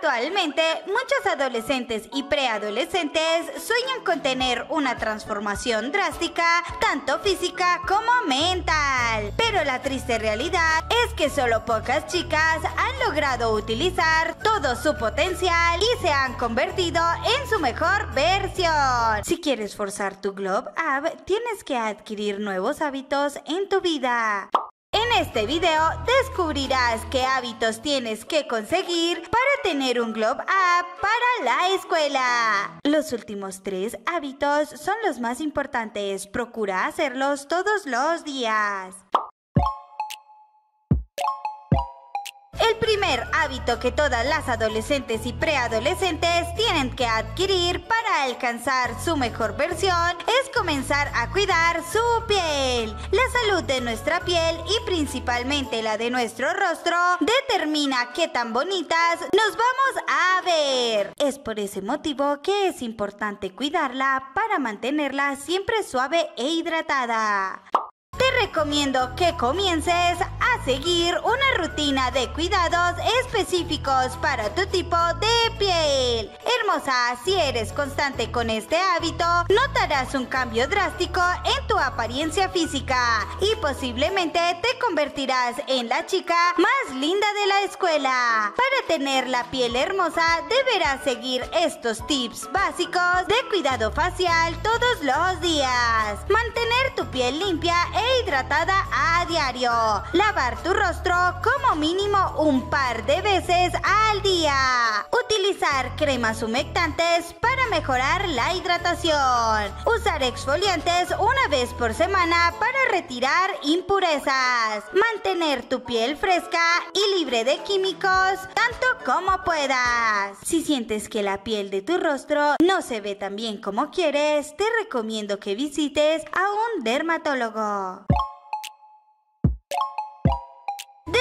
Actualmente, muchos adolescentes y preadolescentes sueñan con tener una transformación drástica, tanto física como mental. Pero la triste realidad es que solo pocas chicas han logrado utilizar todo su potencial y se han convertido en su mejor versión. Si quieres forzar tu Globe Up, tienes que adquirir nuevos hábitos en tu vida. En este video descubrirás qué hábitos tienes que conseguir para tener un Globe Up para la escuela. Los últimos tres hábitos son los más importantes. Procura hacerlos todos los días. El primer hábito que todas las adolescentes y preadolescentes tienen que adquirir para alcanzar su mejor versión es comenzar a cuidar su piel. La salud de nuestra piel y principalmente la de nuestro rostro determina qué tan bonitas nos vamos a ver. Es por ese motivo que es importante cuidarla para mantenerla siempre suave e hidratada. Recomiendo que comiences a seguir una rutina de cuidados específicos para tu tipo de piel. Hermosa, si eres constante con este hábito, notarás un cambio drástico en tu apariencia física y posiblemente te convertirás en la chica más linda de la escuela. Para tener la piel hermosa, deberás seguir estos tips básicos de cuidado facial todos los días. Mantener tu piel limpia e hidratada a diario. Lavar tu rostro como mínimo un par de veces al día. Utilizar cremas humectantes para mejorar la hidratación. Usar exfoliantes una vez por semana para retirar impurezas. Mantener tu piel fresca y libre de químicos tanto como puedas. Si sientes que la piel de tu rostro no se ve tan bien como quieres, te recomiendo que visites a un dermatólogo.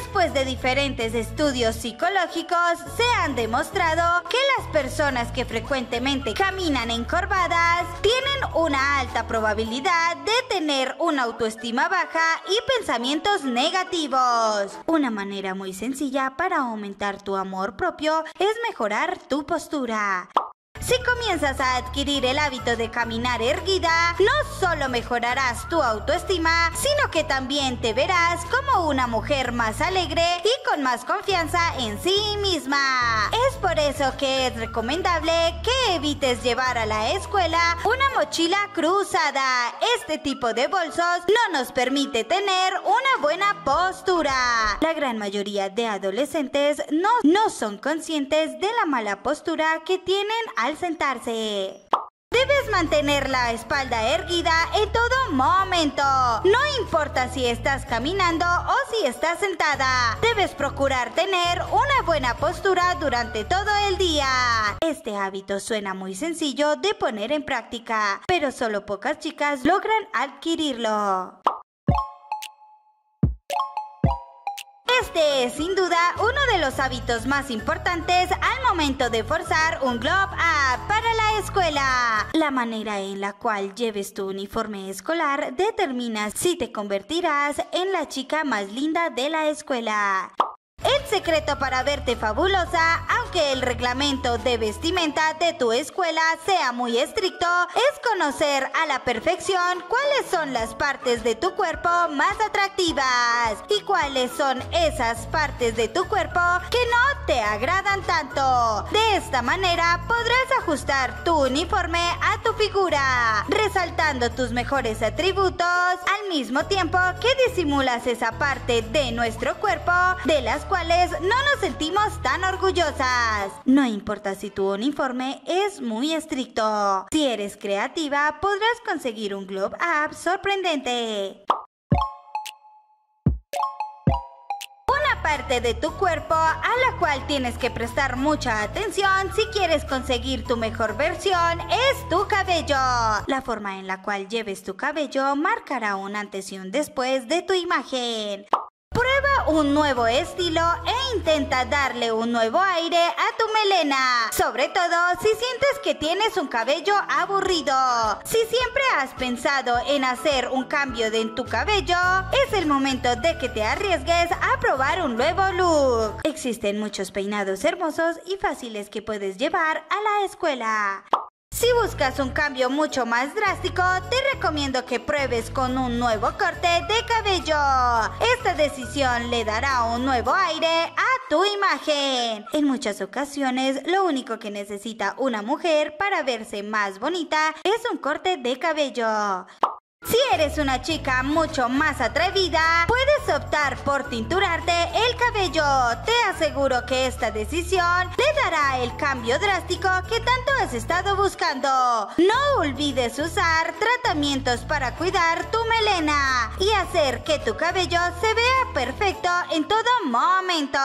Después de diferentes estudios psicológicos, se han demostrado que las personas que frecuentemente caminan encorvadas tienen una alta probabilidad de tener una autoestima baja y pensamientos negativos. Una manera muy sencilla para aumentar tu amor propio es mejorar tu postura. Si comienzas a adquirir el hábito de caminar erguida, no solo mejorarás tu autoestima, sino que también te verás como una mujer más alegre y con más confianza en sí misma. Es por eso que es recomendable que evites llevar a la escuela una mochila cruzada. Este tipo de bolsos no nos permite tener una buena postura. La gran mayoría de adolescentes no, no son conscientes de la mala postura que tienen al sentarse. Debes mantener la espalda erguida en todo momento. No importa si estás caminando o si estás sentada. Debes procurar tener una buena postura durante todo el día. Este hábito suena muy sencillo de poner en práctica, pero solo pocas chicas logran adquirirlo. Este es sin duda uno de los hábitos más importantes al momento de forzar un Globe Up para la escuela. La manera en la cual lleves tu uniforme escolar determina si te convertirás en la chica más linda de la escuela. El secreto para verte fabulosa, aunque el reglamento de vestimenta de tu escuela sea muy estricto, es conocer a la perfección cuáles son las partes de tu cuerpo más atractivas y cuáles son esas partes de tu cuerpo que no te agradan tanto. De esta manera podrás ajustar tu uniforme a tu figura, resaltando tus mejores atributos al mismo tiempo que disimulas esa parte de nuestro cuerpo de las cuales no nos sentimos tan orgullosas. No importa si tu uniforme es muy estricto. Si eres creativa, podrás conseguir un Globe Up sorprendente. Una parte de tu cuerpo a la cual tienes que prestar mucha atención si quieres conseguir tu mejor versión es tu cabello. La forma en la cual lleves tu cabello marcará un antes y un después de tu imagen. Prueba un nuevo estilo e intenta darle un nuevo aire a tu melena. Sobre todo si sientes que tienes un cabello aburrido. Si siempre has pensado en hacer un cambio en tu cabello, es el momento de que te arriesgues a probar un nuevo look. Existen muchos peinados hermosos y fáciles que puedes llevar a la escuela. Si buscas un cambio mucho más drástico, te recomiendo que pruebes con un nuevo corte de cabello. Esta decisión le dará un nuevo aire a tu imagen. En muchas ocasiones, lo único que necesita una mujer para verse más bonita es un corte de cabello. Si eres una chica mucho más atrevida, puedes optar por tinturarte el cabello. Te aseguro que esta decisión te dará el cambio drástico que tanto has estado buscando. No olvides usar tratamientos para cuidar tu melena y hacer que tu cabello se vea perfecto en todo momento.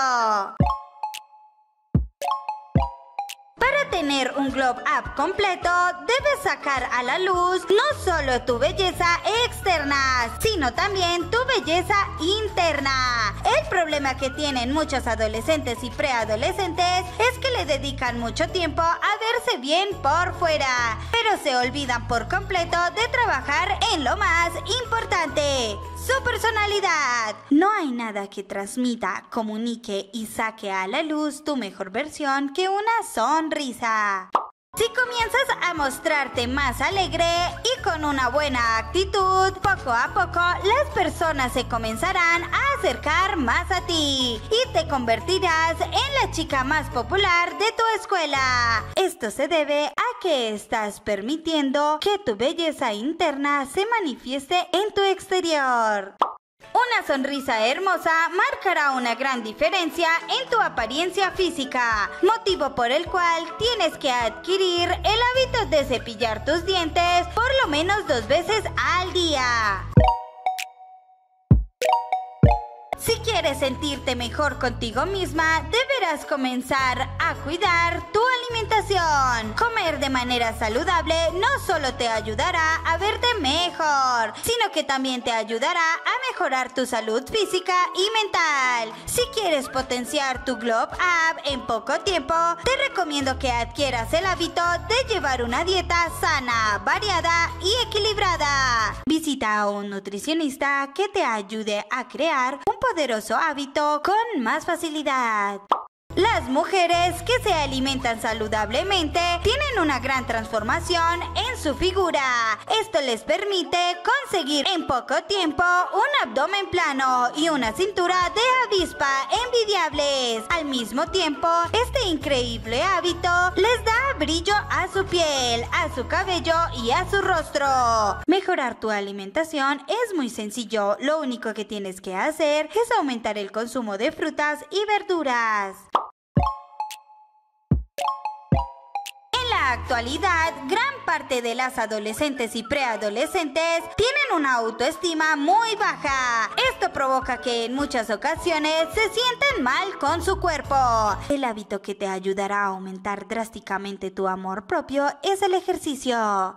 Para tener un Globe Up completo, debes sacar a la luz no solo tu belleza externa, sino también tu belleza interna. El problema que tienen muchos adolescentes y preadolescentes es que le dedican mucho tiempo a verse bien por fuera, pero se olvidan por completo de trabajar en lo más importante, su personalidad. No hay nada que transmita, comunique y saque a la luz tu mejor versión que una sonrisa. Si comienzas a mostrarte más alegre y con una buena actitud, poco a poco las personas se comenzarán a acercar más a ti y te convertirás en la chica más popular de tu escuela. Esto se debe a que estás permitiendo que tu belleza interna se manifieste en tu exterior. Una sonrisa hermosa marcará una gran diferencia en tu apariencia física, motivo por el cual tienes que adquirir el hábito de cepillar tus dientes por lo menos dos veces al día. Si quieres sentirte mejor contigo misma, deberás comenzar a cuidar tu alimentación. Comer de manera saludable no solo te ayudará a verte mejor, sino que también te ayudará a mejorar tu salud física y mental. Si quieres potenciar tu Globe Up en poco tiempo, te recomiendo que adquieras el hábito de llevar una dieta sana, variada y equilibrada. Visita a un nutricionista que te ayude a crear un poderoso hábito con más facilidad. Las mujeres que se alimentan saludablemente tienen una gran transformación en su figura. Esto les permite conseguir en poco tiempo un abdomen plano y una cintura de avispa envidiables. Al mismo tiempo, este increíble hábito les da brillo a su piel, a su cabello y a su rostro. Mejorar tu alimentación es muy sencillo. Lo único que tienes que hacer es aumentar el consumo de frutas y verduras. Actualidad, gran parte de las adolescentes y preadolescentes tienen una autoestima muy baja. Esto provoca que en muchas ocasiones se sienten mal con su cuerpo. El hábito que te ayudará a aumentar drásticamente tu amor propio es el ejercicio.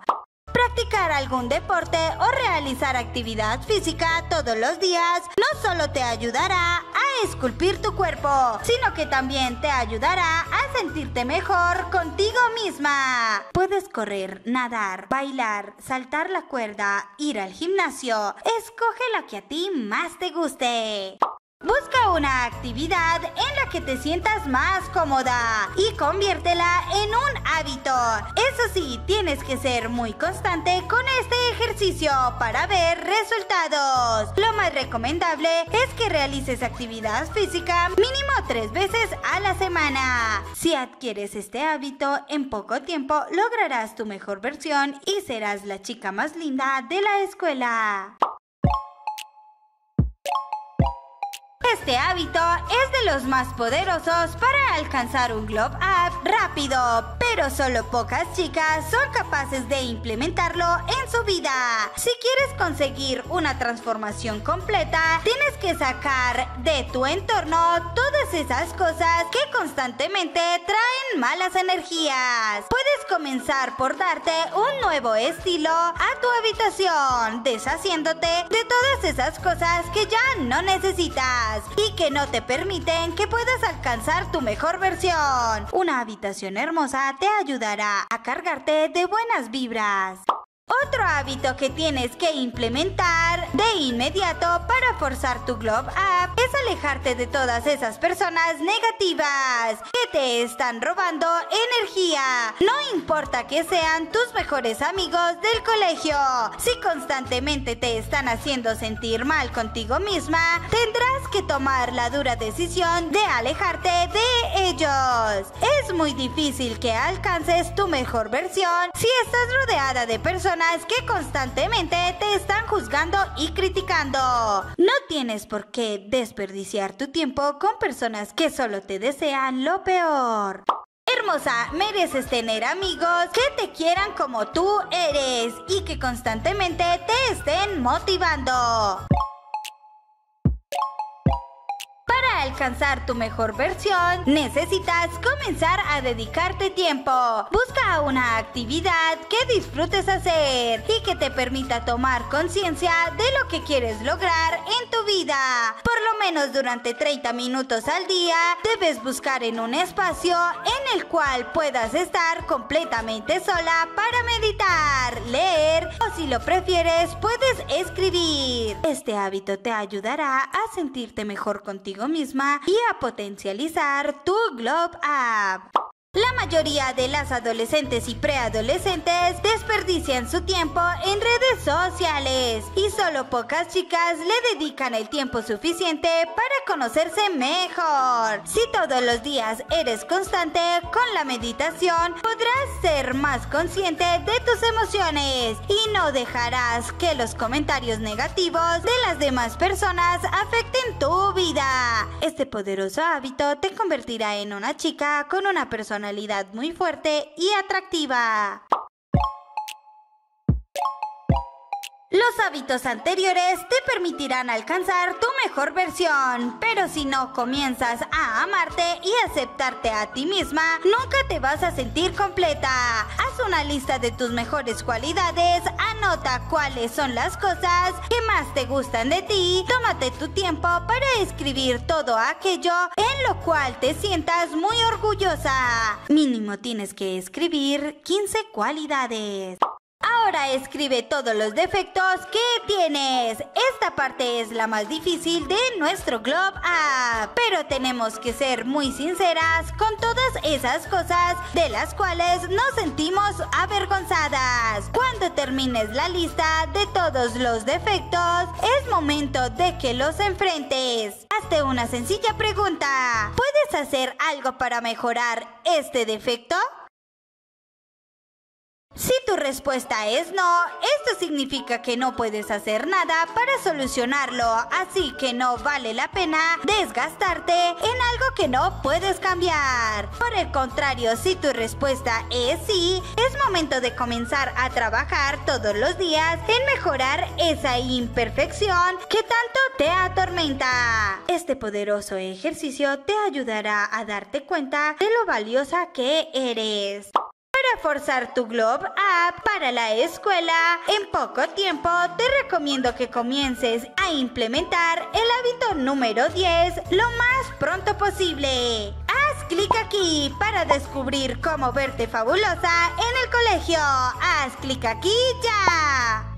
Practicar algún deporte o realizar actividad física todos los días no solo te ayudará a esculpir tu cuerpo, sino que también te ayudará a sentirte mejor contigo misma. Puedes correr, nadar, bailar, saltar la cuerda, ir al gimnasio. Escoge la que a ti más te guste. Busca una actividad en la que te sientas más cómoda y conviértela en un hábito. Eso sí, tienes que ser muy constante con este ejercicio para ver resultados. Lo más recomendable es que realices actividad física mínimo tres veces a la semana. Si adquieres este hábito, en poco tiempo lograrás tu mejor versión y serás la chica más linda de la escuela. Este hábito es de los más poderosos para alcanzar un Globe Up rápido, pero solo pocas chicas son capaces de implementarlo en su vida. Si quieres conseguir una transformación completa, tienes que sacar de tu entorno todas esas cosas que constantemente traen malas energías. Puedes comenzar por darte un nuevo estilo a tu habitación, deshaciéndote de todas esas cosas que ya no necesitas y que no te permiten que puedas alcanzar tu mejor versión. Una habitación hermosa te ayudará a cargarte de buenas vibras. Otro hábito que tienes que implementar de inmediato para forzar tu Globe Up es alejarte de todas esas personas negativas que te están robando energía. No importa que sean tus mejores amigos del colegio. Si constantemente te están haciendo sentir mal contigo misma, tendrás que tomar la dura decisión de alejarte de ellos. Es muy difícil que alcances tu mejor versión si estás rodeada de personas que constantemente te están juzgando y criticando. No tienes por qué desperdiciar tu tiempo con personas que solo te desean lo peor. Hermosa, mereces tener amigos que te quieran como tú eres y que constantemente te estén motivando. Alcanzar tu mejor versión, necesitas comenzar a dedicarte tiempo. Busca una actividad que disfrutes hacer y que te permita tomar conciencia de lo que quieres lograr en tu vida. Por lo menos durante 30 minutos al día, debes buscar en un espacio en el cual puedas estar completamente sola para meditar, leer o si lo prefieres, puedes escribir. Este hábito te ayudará a sentirte mejor contigo mismo y a potencializar tu Globe Up. La mayoría de las adolescentes y preadolescentes desperdician su tiempo en redes sociales y solo pocas chicas le dedican el tiempo suficiente para conocerse mejor. Si todos los días eres constante con la meditación, podrás ser más consciente de tus emociones y no dejarás que los comentarios negativos de las demás personas afecten tu vida. Este poderoso hábito te convertirá en una chica con una persona muy fuerte y atractiva. Los hábitos anteriores te permitirán alcanzar tu mejor versión, pero si no comienzas a amarte y aceptarte a ti misma, nunca te vas a sentir completa. Haz una lista de tus mejores cualidades, anota cuáles son las cosas que más te gustan de ti, tómate tu tiempo para escribir todo aquello en lo cual te sientas muy orgullosa. Mínimo tienes que escribir 15 cualidades. Ahora escribe todos los defectos que tienes. Esta parte es la más difícil de nuestro Globe Up. Pero tenemos que ser muy sinceras con todas esas cosas de las cuales nos sentimos avergonzadas. Cuando termines la lista de todos los defectos, es momento de que los enfrentes. Hazte una sencilla pregunta. ¿Puedes hacer algo para mejorar este defecto? Si tu respuesta es no, esto significa que no puedes hacer nada para solucionarlo, así que no vale la pena desgastarte en algo que no puedes cambiar. Por el contrario, si tu respuesta es sí, es momento de comenzar a trabajar todos los días en mejorar esa imperfección que tanto te atormenta. Este poderoso ejercicio te ayudará a darte cuenta de lo valiosa que eres. Para forzar tu Globe Up para la escuela, en poco tiempo te recomiendo que comiences a implementar el hábito número 10 lo más pronto posible. Haz clic aquí para descubrir cómo verte fabulosa en el colegio. Haz clic aquí ya.